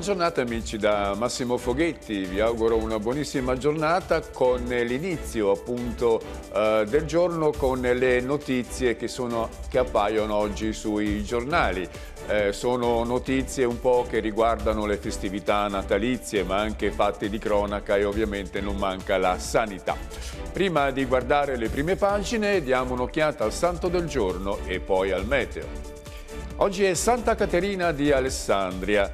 Giornata amici da Massimo Foghetti, vi auguro una buonissima giornata con l'inizio appunto eh, del giorno con le notizie che, sono, che appaiono oggi sui giornali. Eh, sono notizie un po' che riguardano le festività natalizie ma anche fatti di cronaca e ovviamente non manca la sanità. Prima di guardare le prime pagine diamo un'occhiata al santo del giorno e poi al meteo. Oggi è Santa Caterina di Alessandria.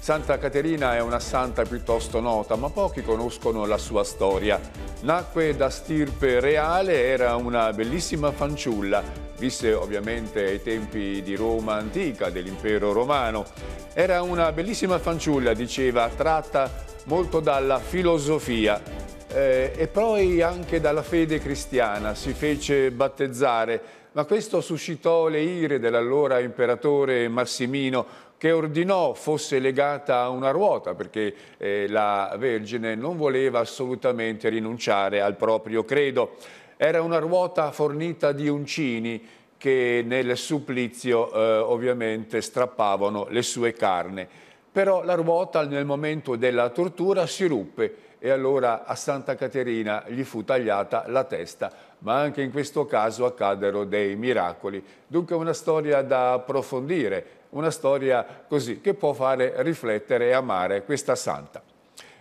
Santa Caterina è una santa piuttosto nota, ma pochi conoscono la sua storia. Nacque da stirpe reale, era una bellissima fanciulla, visse ovviamente ai tempi di Roma antica, dell'impero romano. Era una bellissima fanciulla, diceva, tratta molto dalla filosofia eh, e poi anche dalla fede cristiana. Si fece battezzare, ma questo suscitò le ire dell'allora imperatore Massimino che ordinò fosse legata a una ruota perché eh, la Vergine non voleva assolutamente rinunciare al proprio credo. Era una ruota fornita di uncini che nel supplizio eh, ovviamente strappavano le sue carne. Però la ruota nel momento della tortura si ruppe e allora a Santa Caterina gli fu tagliata la testa, ma anche in questo caso accaddero dei miracoli. Dunque una storia da approfondire, una storia così che può fare riflettere e amare questa santa.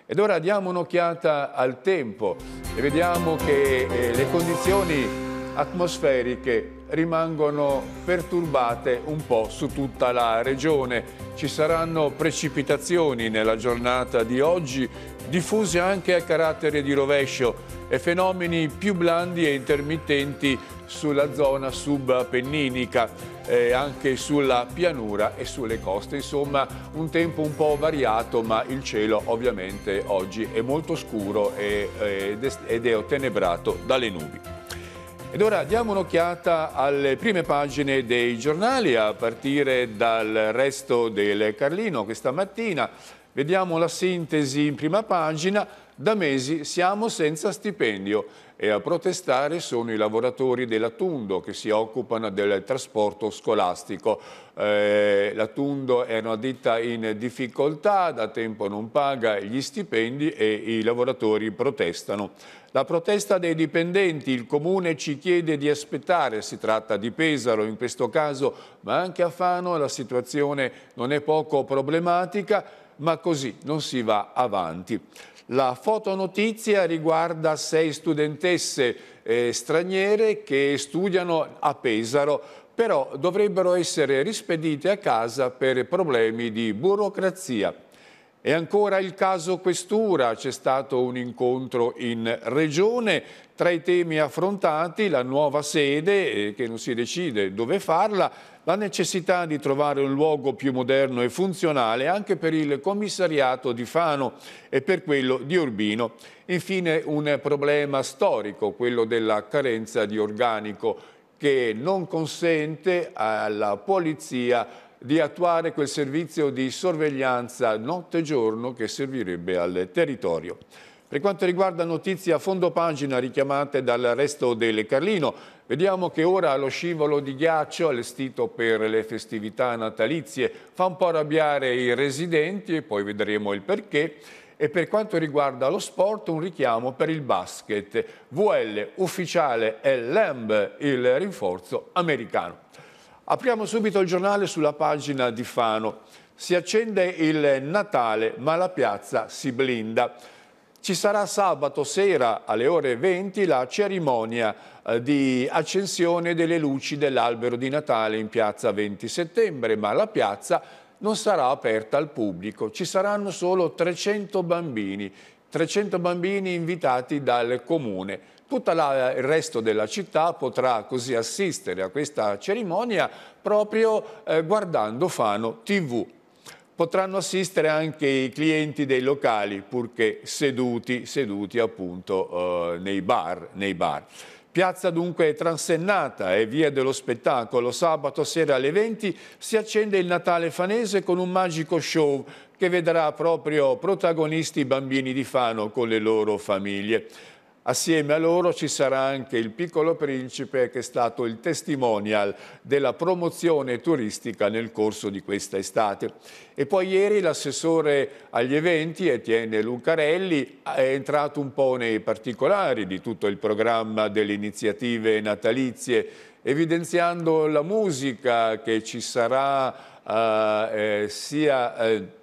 Ed ora diamo un'occhiata al tempo e vediamo che eh, le condizioni atmosferiche rimangono perturbate un po' su tutta la regione. Ci saranno precipitazioni nella giornata di oggi, diffuse anche a carattere di rovescio e fenomeni più blandi e intermittenti sulla zona subappenninica eh, anche sulla pianura e sulle coste. Insomma, un tempo un po' variato, ma il cielo ovviamente oggi è molto scuro e, ed è ottenebrato dalle nubi. Ed ora diamo un'occhiata alle prime pagine dei giornali, a partire dal resto del Carlino questa mattina. Vediamo la sintesi in prima pagina. Da mesi siamo senza stipendio e a protestare sono i lavoratori della Tundo che si occupano del trasporto scolastico. Eh, la Tundo è una ditta in difficoltà, da tempo non paga gli stipendi e i lavoratori protestano. La protesta dei dipendenti, il Comune ci chiede di aspettare, si tratta di Pesaro in questo caso, ma anche a Fano la situazione non è poco problematica, ma così non si va avanti. La fotonotizia riguarda sei studentesse eh, straniere che studiano a Pesaro, però dovrebbero essere rispedite a casa per problemi di burocrazia. E ancora il caso Questura, c'è stato un incontro in Regione, tra i temi affrontati la nuova sede, eh, che non si decide dove farla, la necessità di trovare un luogo più moderno e funzionale anche per il commissariato di Fano e per quello di Urbino. Infine un problema storico, quello della carenza di organico che non consente alla polizia di attuare quel servizio di sorveglianza notte e giorno che servirebbe al territorio. Per quanto riguarda notizie a fondo pagina richiamate dal resto del Carlino, vediamo che ora lo scivolo di ghiaccio allestito per le festività natalizie fa un po' arrabbiare i residenti e poi vedremo il perché. E per quanto riguarda lo sport, un richiamo per il basket. VL ufficiale e Lamb il rinforzo americano. Apriamo subito il giornale sulla pagina di Fano. Si accende il Natale, ma la piazza si blinda. Ci sarà sabato sera alle ore 20 la cerimonia eh, di accensione delle luci dell'albero di Natale in piazza 20 settembre, ma la piazza non sarà aperta al pubblico. Ci saranno solo 300 bambini, 300 bambini invitati dal comune. Tutto il resto della città potrà così assistere a questa cerimonia proprio eh, guardando Fano TV. Potranno assistere anche i clienti dei locali, purché seduti, seduti appunto eh, nei, bar, nei bar. Piazza dunque transennata e via dello spettacolo. Sabato sera alle 20 si accende il Natale fanese con un magico show che vedrà proprio protagonisti i bambini di Fano con le loro famiglie. Assieme a loro ci sarà anche il Piccolo Principe che è stato il testimonial della promozione turistica nel corso di questa estate. E poi ieri l'assessore agli eventi, Etienne Lucarelli, è entrato un po' nei particolari di tutto il programma delle iniziative natalizie, evidenziando la musica che ci sarà eh, eh, sia... Eh,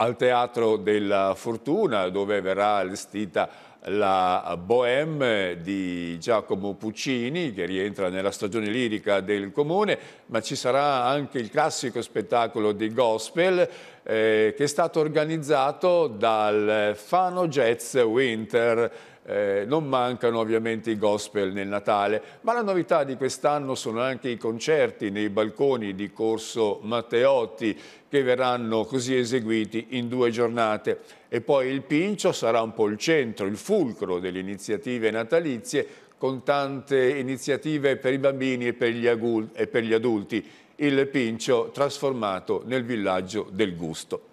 al Teatro della Fortuna dove verrà allestita la Bohème di Giacomo Puccini che rientra nella stagione lirica del comune, ma ci sarà anche il classico spettacolo di gospel eh, che è stato organizzato dal Fano Jazz Winter eh, non mancano ovviamente i gospel nel Natale, ma la novità di quest'anno sono anche i concerti nei balconi di Corso Matteotti che verranno così eseguiti in due giornate. E poi il Pincio sarà un po' il centro, il fulcro delle iniziative natalizie con tante iniziative per i bambini e per gli, e per gli adulti. Il Pincio trasformato nel villaggio del gusto.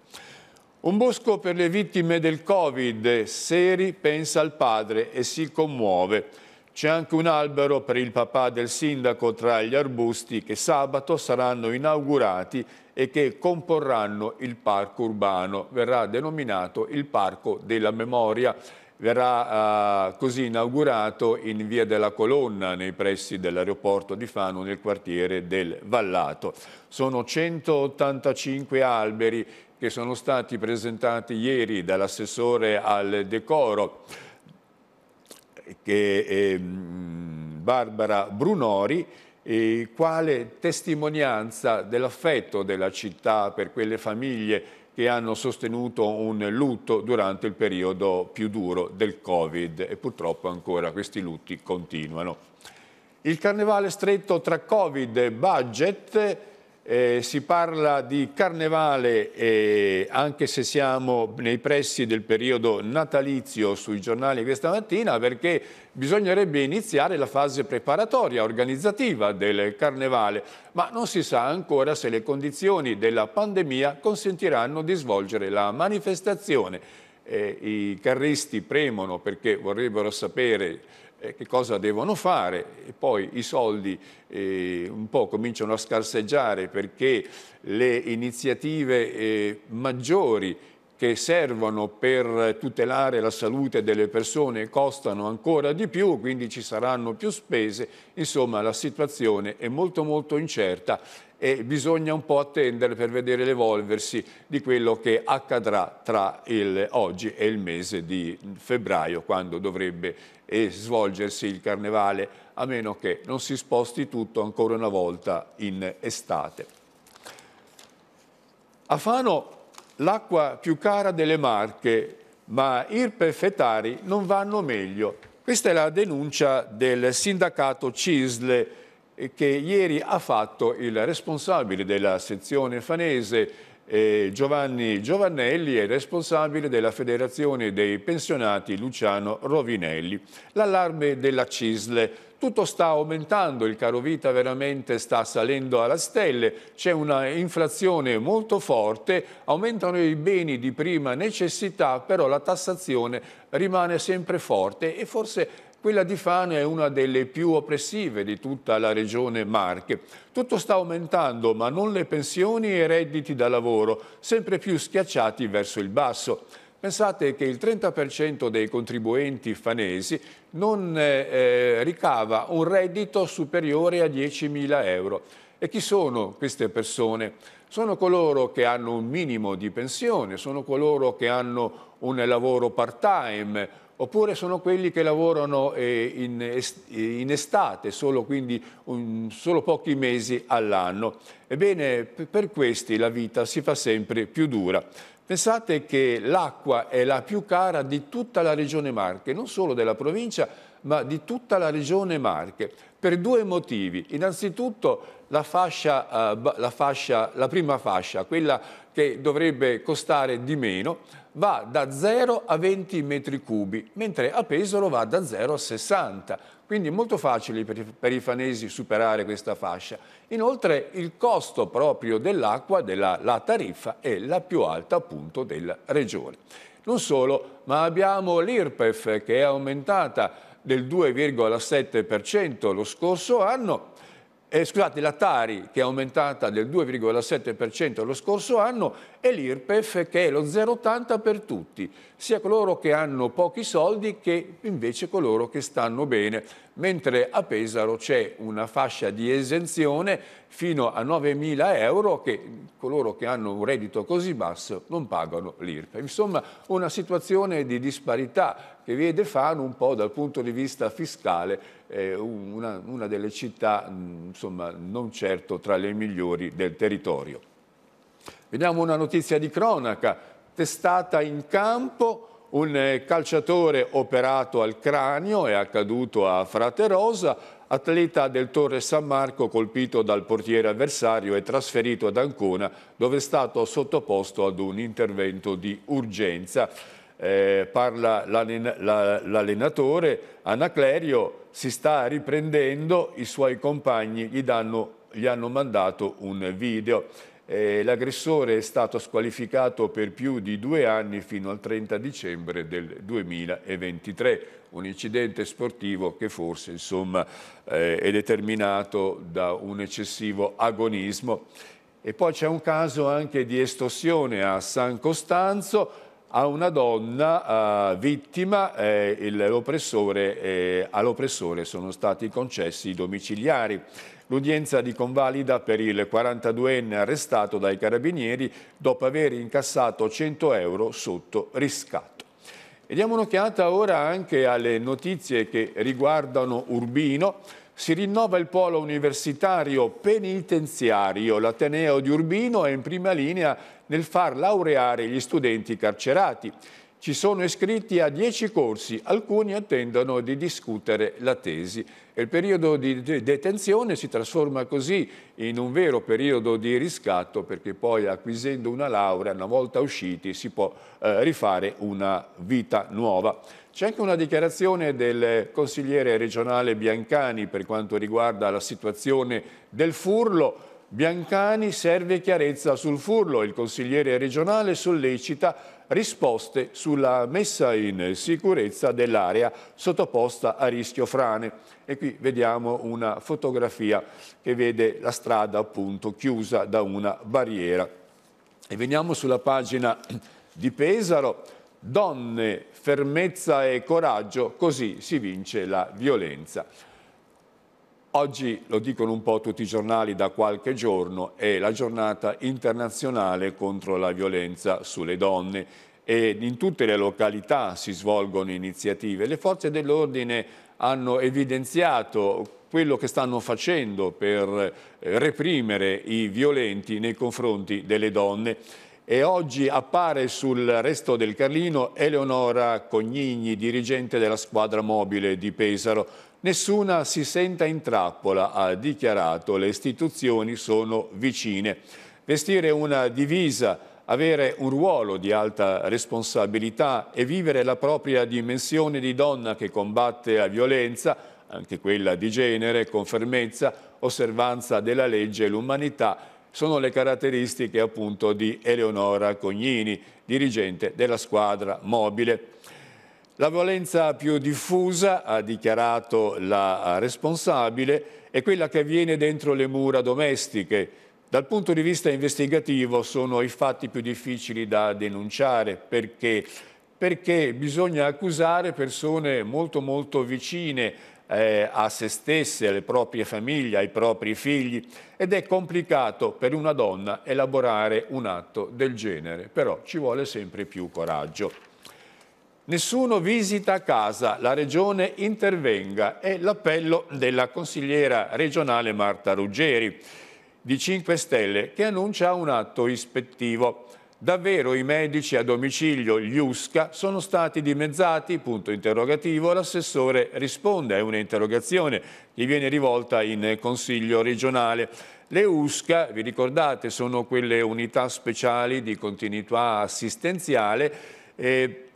Un bosco per le vittime del Covid, Seri pensa al padre e si commuove. C'è anche un albero per il papà del sindaco tra gli arbusti che sabato saranno inaugurati e che comporranno il parco urbano. Verrà denominato il Parco della Memoria. Verrà uh, così inaugurato in via della Colonna, nei pressi dell'aeroporto di Fano, nel quartiere del Vallato. Sono 185 alberi che sono stati presentati ieri dall'assessore al decoro mm, Barbara Brunori, quale testimonianza dell'affetto della città per quelle famiglie che hanno sostenuto un lutto durante il periodo più duro del Covid e purtroppo ancora questi lutti continuano. Il carnevale stretto tra Covid e budget eh, si parla di carnevale eh, anche se siamo nei pressi del periodo natalizio sui giornali questa mattina perché bisognerebbe iniziare la fase preparatoria, organizzativa del carnevale, ma non si sa ancora se le condizioni della pandemia consentiranno di svolgere la manifestazione. Eh, I carristi premono perché vorrebbero sapere eh, che cosa devono fare e poi i soldi eh, un po' cominciano a scarseggiare perché le iniziative eh, maggiori che servono per tutelare la salute delle persone costano ancora di più, quindi ci saranno più spese, insomma la situazione è molto molto incerta e bisogna un po' attendere per vedere l'evolversi di quello che accadrà tra il, oggi e il mese di febbraio, quando dovrebbe eh, svolgersi il carnevale, a meno che non si sposti tutto ancora una volta in estate. A Fano l'acqua più cara delle Marche, ma IRPEF e Tari non vanno meglio. Questa è la denuncia del sindacato CISLE che ieri ha fatto il responsabile della sezione fanese eh, Giovanni Giovannelli è responsabile della Federazione dei Pensionati Luciano Rovinelli. L'allarme della CISLE tutto sta aumentando, il caro vita veramente sta salendo alla stelle, c'è una inflazione molto forte, aumentano i beni di prima necessità, però la tassazione rimane sempre forte e forse quella di Fano è una delle più oppressive di tutta la regione Marche. Tutto sta aumentando, ma non le pensioni e i redditi da lavoro, sempre più schiacciati verso il basso. Pensate che il 30% dei contribuenti fanesi non eh, eh, ricava un reddito superiore a 10.000 euro. E chi sono queste persone? Sono coloro che hanno un minimo di pensione, sono coloro che hanno un lavoro part-time, oppure sono quelli che lavorano eh, in, estate, solo, quindi un, solo pochi mesi all'anno. Ebbene, per questi la vita si fa sempre più dura. Pensate che l'acqua è la più cara di tutta la regione Marche, non solo della provincia, ma di tutta la regione Marche, per due motivi. Innanzitutto la, fascia, uh, la, fascia, la prima fascia, quella che dovrebbe costare di meno, va da 0 a 20 metri cubi, mentre a Pesaro va da 0 a 60. Quindi molto facile per i, fanesi superare questa fascia. Inoltre il costo proprio dell'acqua, della la tariffa, è la più alta appunto della regione. Non solo, ma abbiamo l'IRPEF che è aumentata del 2,7% lo scorso anno eh, scusate, la Tari che è aumentata del 2,7% lo scorso anno e l'IRPEF che è lo 0,80 per tutti, sia coloro che hanno pochi soldi che invece coloro che stanno bene, mentre a Pesaro c'è una fascia di esenzione fino a 9.000 euro che coloro che hanno un reddito così basso non pagano l'IRPEF. Insomma una situazione di disparità che vede Fano un po' dal punto di vista fiscale eh, una, una, delle città insomma, non certo tra le migliori del territorio. Vediamo una notizia di cronaca, testata in campo, un calciatore operato al cranio è accaduto a Fraterosa, atleta del Torre San Marco colpito dal portiere avversario e trasferito ad Ancona dove è stato sottoposto ad un intervento di urgenza. Eh, parla l'allenatore, Anaclerio si sta riprendendo, i suoi compagni gli, danno, gli hanno mandato un video. Eh, L'aggressore è stato squalificato per più di due anni fino al 30 dicembre del 2023, un incidente sportivo che forse insomma, eh, è determinato da un eccessivo agonismo. E poi c'è un caso anche di estorsione a San Costanzo, a una donna uh, vittima eh, eh, all'oppressore sono stati concessi i domiciliari. L'udienza di convalida per il 42enne arrestato dai carabinieri dopo aver incassato 100 euro sotto riscatto. E diamo un'occhiata ora anche alle notizie che riguardano Urbino. Si rinnova il polo universitario penitenziario. L'Ateneo di Urbino è in prima linea nel far laureare gli studenti carcerati. Ci sono iscritti a 10 corsi, alcuni attendono di discutere la tesi. Il periodo di detenzione si trasforma così in un vero periodo di riscatto perché poi acquisendo una laurea, una volta usciti, si può eh, rifare una vita nuova. C'è anche una dichiarazione del consigliere regionale Biancani per quanto riguarda la situazione del furlo. Biancani serve chiarezza sul furlo, il consigliere regionale sollecita risposte sulla messa in sicurezza dell'area sottoposta a rischio frane. E qui vediamo una fotografia che vede la strada appunto chiusa da una barriera. E veniamo sulla pagina di Pesaro, donne, fermezza e coraggio, così si vince la violenza. Oggi, lo dicono un po' tutti i giornali da qualche giorno, è la giornata internazionale contro la violenza sulle donne e in tutte le località si svolgono iniziative. Le forze dell'ordine hanno evidenziato quello che stanno facendo per eh, reprimere i violenti nei confronti delle donne e oggi appare sul resto del Carlino Eleonora Cognigni, dirigente della squadra mobile di Pesaro, Nessuna si senta in trappola, ha dichiarato, le istituzioni sono vicine. Vestire una divisa, avere un ruolo di alta responsabilità e vivere la propria dimensione di donna che combatte la violenza, anche quella di genere, con fermezza, osservanza della legge e l'umanità, sono le caratteristiche appunto di Eleonora Cognini, dirigente della squadra mobile. La violenza più diffusa, ha dichiarato la responsabile, è quella che avviene dentro le mura domestiche. Dal punto di vista investigativo sono i fatti più difficili da denunciare perché, perché bisogna accusare persone molto molto vicine eh, a se stesse, alle proprie famiglie, ai propri figli ed è complicato per una donna elaborare un atto del genere, però ci vuole sempre più coraggio. Nessuno visita casa, la Regione intervenga, è l'appello della consigliera regionale Marta Ruggeri di 5 Stelle che annuncia un atto ispettivo. Davvero i medici a domicilio, gli USCA, sono stati dimezzati? Punto interrogativo. L'assessore risponde a un'interrogazione che viene rivolta in Consiglio regionale. Le USCA, vi ricordate, sono quelle unità speciali di continuità assistenziale eh,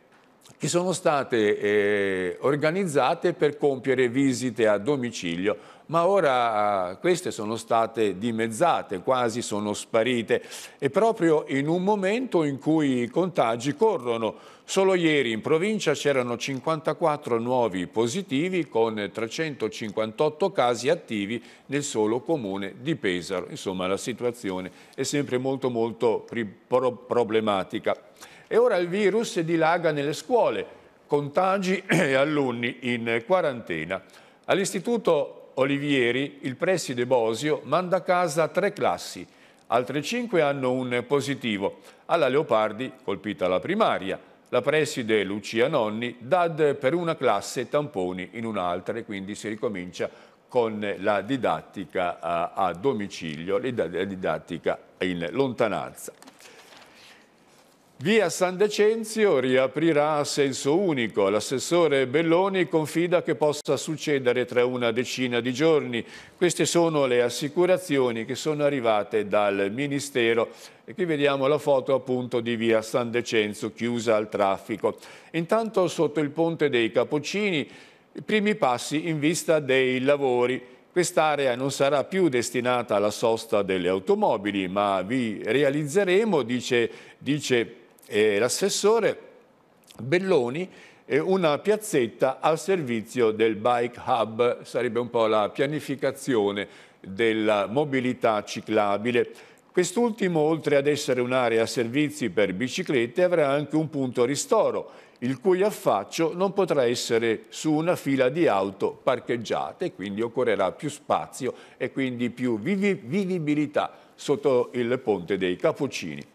che sono state eh, organizzate per compiere visite a domicilio, ma ora eh, queste sono state dimezzate, quasi sono sparite e proprio in un momento in cui i contagi corrono. Solo ieri in provincia c'erano 54 nuovi positivi con 358 casi attivi nel solo comune di Pesaro. Insomma la situazione è sempre molto molto problematica. E ora il virus dilaga nelle scuole, contagi e alunni in quarantena. All'Istituto Olivieri il preside Bosio manda a casa tre classi, altre cinque hanno un positivo. Alla Leopardi, colpita la primaria, la preside Lucia Nonni, DAD per una classe, tamponi in un'altra e quindi si ricomincia con la didattica a, a domicilio, la didattica in lontananza. Via San Decenzio riaprirà a senso unico. L'assessore Belloni confida che possa succedere tra una decina di giorni. Queste sono le assicurazioni che sono arrivate dal Ministero. E qui vediamo la foto appunto di via San Decenzio chiusa al traffico. Intanto sotto il ponte dei Capocini i primi passi in vista dei lavori. Quest'area non sarà più destinata alla sosta delle automobili, ma vi realizzeremo, dice, dice eh, l'assessore Belloni eh, una piazzetta al servizio del Bike Hub, sarebbe un po' la pianificazione della mobilità ciclabile. Quest'ultimo, oltre ad essere un'area servizi per biciclette, avrà anche un punto ristoro, il cui affaccio non potrà essere su una fila di auto parcheggiate, quindi occorrerà più spazio e quindi più vivibilità sotto il ponte dei Cappuccini.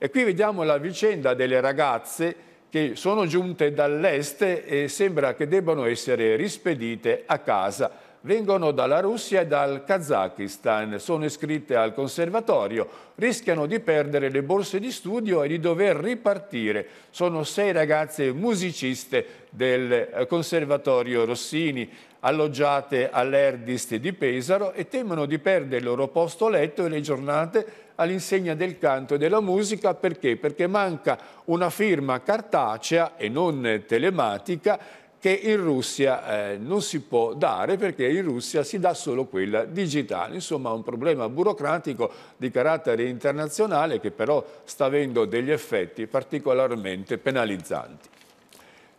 E qui vediamo la vicenda delle ragazze che sono giunte dall'est e sembra che debbano essere rispedite a casa. Vengono dalla Russia e dal Kazakistan, sono iscritte al conservatorio, rischiano di perdere le borse di studio e di dover ripartire. Sono sei ragazze musiciste del eh, Conservatorio Rossini, alloggiate all'Erdist di Pesaro e temono di perdere il loro posto letto e le giornate all'insegna del canto e della musica perché? Perché manca una firma cartacea e non telematica che in Russia eh, non si può dare perché in Russia si dà solo quella digitale. Insomma un problema burocratico di carattere internazionale che però sta avendo degli effetti particolarmente penalizzanti.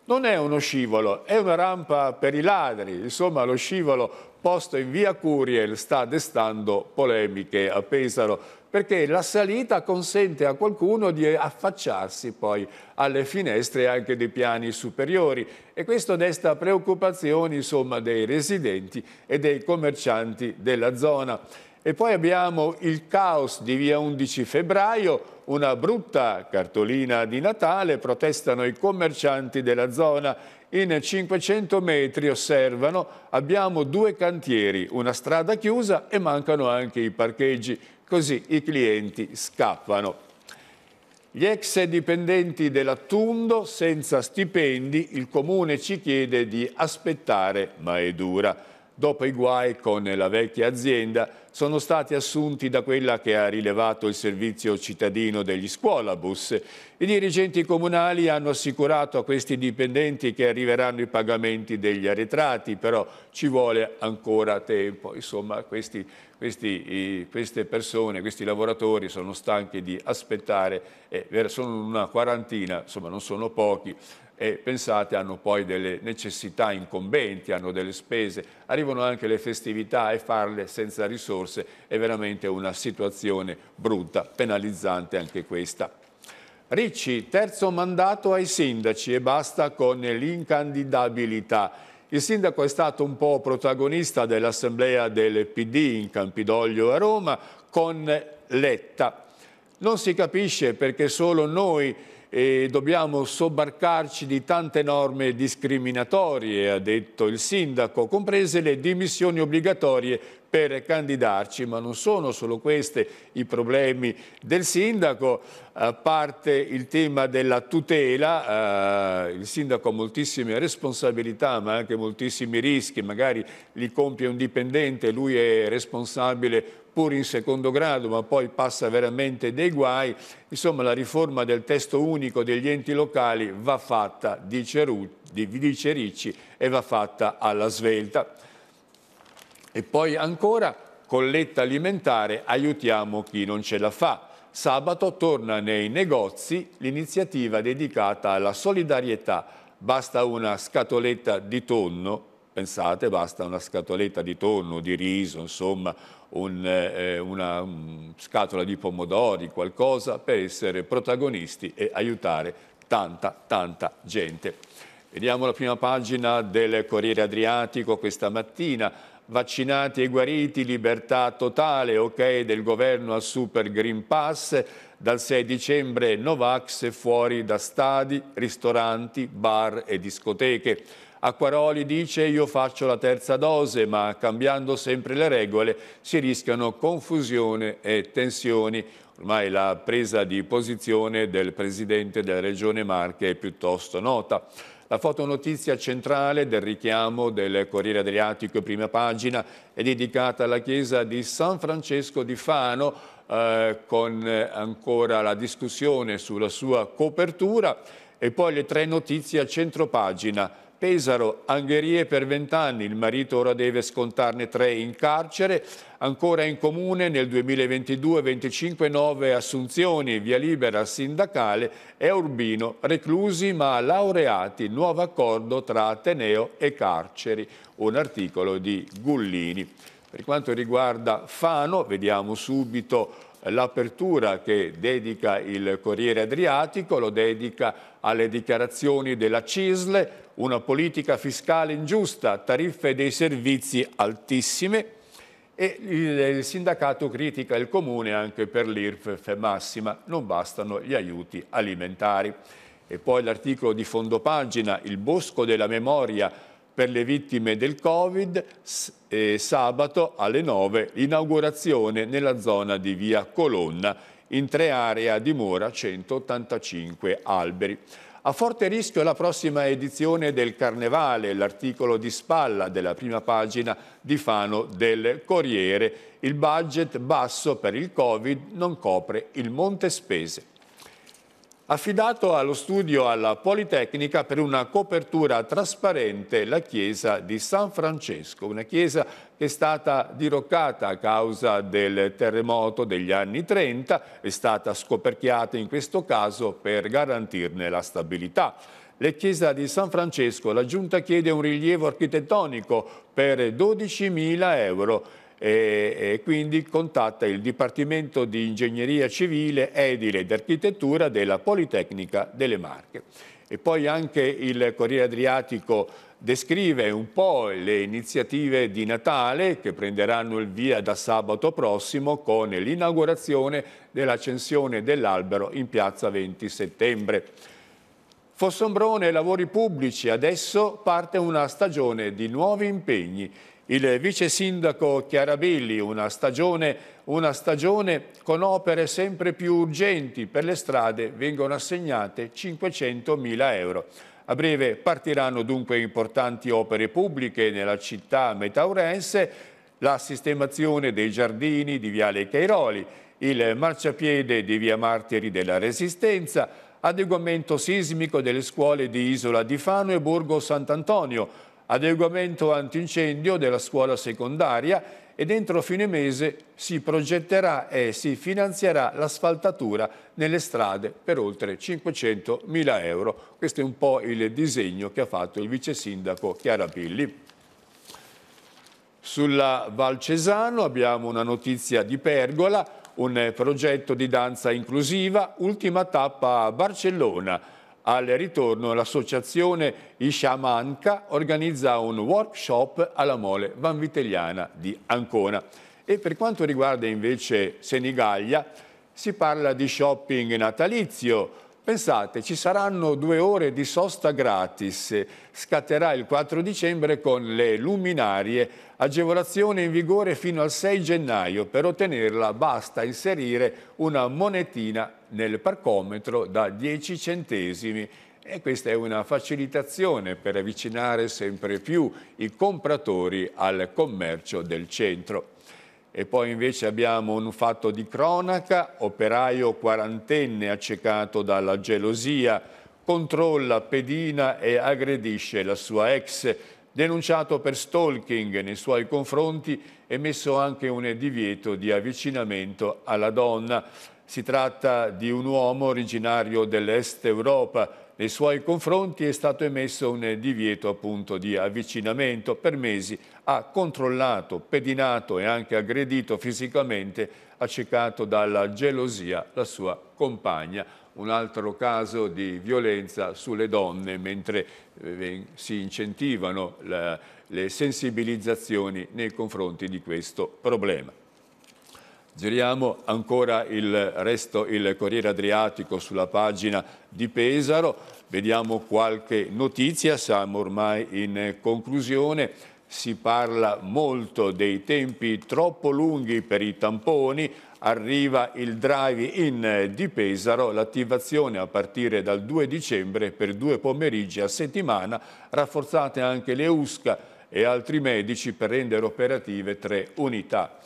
Non è uno scivolo, è una rampa per i ladri. Insomma, lo scivolo posto in via Curiel sta destando polemiche a Pesaro perché la salita consente a qualcuno di affacciarsi poi alle finestre anche dei piani superiori e questo desta preoccupazioni insomma, dei residenti e dei commercianti della zona. E poi abbiamo il caos di via 11 febbraio, una brutta cartolina di Natale, protestano i commercianti della zona. In 500 metri osservano, abbiamo due cantieri, una strada chiusa e mancano anche i parcheggi, così i clienti scappano. Gli ex dipendenti dell'Attundo senza stipendi, il comune ci chiede di aspettare, ma è dura. Dopo i guai con la vecchia azienda, sono stati assunti da quella che ha rilevato il servizio cittadino degli scuolabus. I dirigenti comunali hanno assicurato a questi dipendenti che arriveranno i pagamenti degli arretrati, però ci vuole ancora tempo. Insomma, questi, questi, queste persone, questi lavoratori sono stanchi di aspettare, eh, sono una quarantina, insomma non sono pochi, e pensate hanno poi delle necessità incombenti, hanno delle spese, arrivano anche le festività e farle senza risorse è veramente una situazione brutta, penalizzante anche questa. Ricci, terzo mandato ai sindaci e basta con l'incandidabilità. Il sindaco è stato un po' protagonista dell'assemblea del PD in Campidoglio a Roma con Letta. Non si capisce perché solo noi e dobbiamo sobbarcarci di tante norme discriminatorie, ha detto il sindaco, comprese le dimissioni obbligatorie per candidarci, ma non sono solo questi i problemi del sindaco, a parte il tema della tutela, eh, il sindaco ha moltissime responsabilità ma anche moltissimi rischi, magari li compie un dipendente, lui è responsabile pure in secondo grado, ma poi passa veramente dei guai. Insomma, la riforma del testo unico degli enti locali va fatta, dice, dice Ricci, e va fatta alla svelta. E poi ancora, colletta alimentare, aiutiamo chi non ce la fa. Sabato torna nei negozi l'iniziativa dedicata alla solidarietà. Basta una scatoletta di tonno, pensate, basta una scatoletta di tonno, di riso, insomma, un, eh, una um, scatola di pomodori, qualcosa per essere protagonisti e aiutare tanta, tanta gente. Vediamo la prima pagina del Corriere Adriatico questa mattina vaccinati e guariti, libertà totale, ok del governo al Super Green Pass, dal 6 dicembre Novax fuori da stadi, ristoranti, bar e discoteche. Acquaroli dice io faccio la terza dose ma cambiando sempre le regole si rischiano confusione e tensioni. Ormai la presa di posizione del Presidente della Regione Marche è piuttosto nota. La fotonotizia centrale del richiamo del Corriere Adriatico, prima pagina, è dedicata alla chiesa di San Francesco di Fano, eh, con ancora la discussione sulla sua copertura. E poi le tre notizie a centropagina Pesaro, angherie per vent'anni, il marito ora deve scontarne tre in carcere, ancora in comune nel 2022 25 nuove assunzioni, via libera sindacale e Urbino, reclusi ma laureati, nuovo accordo tra Ateneo e carceri, un articolo di Gullini. Per quanto riguarda Fano, vediamo subito l'apertura che dedica il Corriere Adriatico, lo dedica alle dichiarazioni della CISL, una politica fiscale ingiusta, tariffe dei servizi altissime e il sindacato critica il comune anche per l'IRFF massima, non bastano gli aiuti alimentari. E poi l'articolo di fondopagina, il bosco della memoria per le vittime del Covid, sabato alle 9 inaugurazione nella zona di via Colonna, in tre aree a dimora 185 alberi. A forte rischio la prossima edizione del Carnevale, l'articolo di spalla della prima pagina di Fano del Corriere. Il budget basso per il Covid non copre il monte spese affidato allo studio alla Politecnica per una copertura trasparente la chiesa di San Francesco, una chiesa è stata diroccata a causa del terremoto degli anni 30, è stata scoperchiata in questo caso per garantirne la stabilità. La chiesa di San Francesco, la giunta chiede un rilievo architettonico per 12.000 euro e, quindi contatta il Dipartimento di Ingegneria Civile, Edile ed Architettura della Politecnica delle Marche. E poi anche il Corriere Adriatico descrive un po' le iniziative di Natale che prenderanno il via da sabato prossimo con l'inaugurazione dell'accensione dell'albero in piazza 20 settembre. Fossombrone, lavori pubblici, adesso parte una stagione di nuovi impegni il vice sindaco Chiarabilli, una stagione, una stagione con opere sempre più urgenti per le strade, vengono assegnate 500 mila euro. A breve partiranno dunque importanti opere pubbliche nella città metaurense, la sistemazione dei giardini di Viale Cairoli, il marciapiede di Via Martiri della Resistenza, adeguamento sismico delle scuole di Isola di Fano e Borgo Sant'Antonio, adeguamento antincendio della scuola secondaria e dentro fine mese si progetterà e si finanzierà l'asfaltatura nelle strade per oltre 500 mila euro. Questo è un po' il disegno che ha fatto il vice sindaco Chiara Pilli. Sulla Val Cesano abbiamo una notizia di Pergola, un progetto di danza inclusiva, ultima tappa a Barcellona. Al ritorno l'associazione Ishamanka organizza un workshop alla mole vanvitelliana di Ancona. E per quanto riguarda invece Senigallia si parla di shopping natalizio, Pensate, ci saranno due ore di sosta gratis, scatterà il 4 dicembre con le luminarie, agevolazione in vigore fino al 6 gennaio, per ottenerla basta inserire una monetina nel parcometro da 10 centesimi. E questa è una facilitazione per avvicinare sempre più i compratori al commercio del centro. E poi invece abbiamo un fatto di cronaca, operaio quarantenne accecato dalla gelosia, controlla, pedina e aggredisce la sua ex, denunciato per stalking nei suoi confronti e messo anche un divieto di avvicinamento alla donna. Si tratta di un uomo originario dell'Est Europa, nei suoi confronti è stato emesso un divieto appunto di avvicinamento. Per mesi ha controllato, pedinato e anche aggredito fisicamente, accecato dalla gelosia, la sua compagna. Un altro caso di violenza sulle donne mentre eh, si incentivano la, le sensibilizzazioni nei confronti di questo problema. Giriamo ancora il resto, il Corriere Adriatico sulla pagina di Pesaro, vediamo qualche notizia, siamo ormai in conclusione, si parla molto dei tempi troppo lunghi per i tamponi, arriva il drive-in di Pesaro, l'attivazione a partire dal 2 dicembre per due pomeriggi a settimana, rafforzate anche le USCA e altri medici per rendere operative tre unità.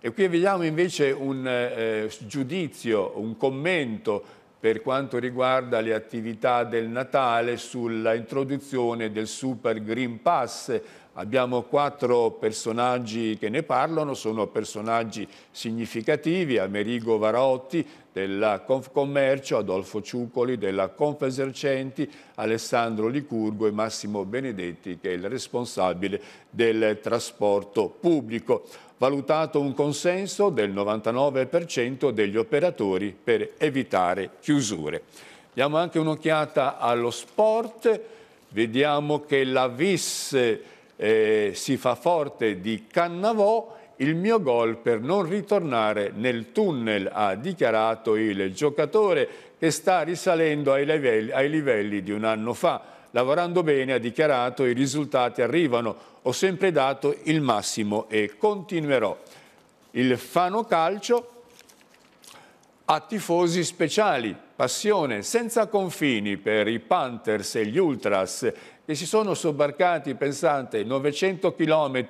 E qui vediamo invece un eh, giudizio, un commento per quanto riguarda le attività del Natale sulla introduzione del Super Green Pass. Abbiamo quattro personaggi che ne parlano, sono personaggi significativi, Amerigo Varotti della Confcommercio, Adolfo Ciucoli della Confesercenti, Alessandro Licurgo e Massimo Benedetti che è il responsabile del trasporto pubblico valutato un consenso del 99% degli operatori per evitare chiusure. Diamo anche un'occhiata allo sport, vediamo che la VIS eh, si fa forte di Cannavò, il mio gol per non ritornare nel tunnel, ha dichiarato il giocatore che sta risalendo ai livelli, ai livelli di un anno fa. Lavorando bene, ha dichiarato, i risultati arrivano, ho sempre dato il massimo e continuerò. Il Fano Calcio ha tifosi speciali, passione senza confini per i Panthers e gli Ultras che si sono sobbarcati, pensate, 900 km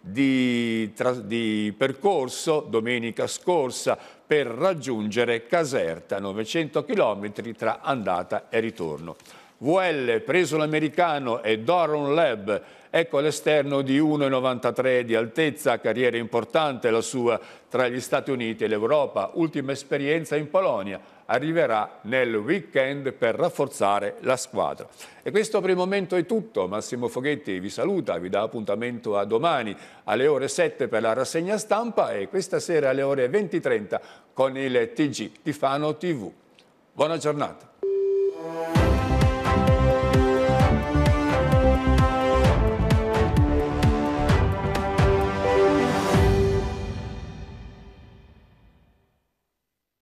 di, di, percorso domenica scorsa per raggiungere Caserta, 900 km tra andata e ritorno. VL preso l'americano e Doron Leb, ecco all'esterno di 1,93 di altezza, carriera importante la sua tra gli Stati Uniti e l'Europa, ultima esperienza in Polonia, arriverà nel weekend per rafforzare la squadra. E questo per il momento è tutto, Massimo Foghetti vi saluta, vi dà appuntamento a domani alle ore 7 per la rassegna stampa e questa sera alle ore 20.30 con il TG Tifano TV. Buona giornata.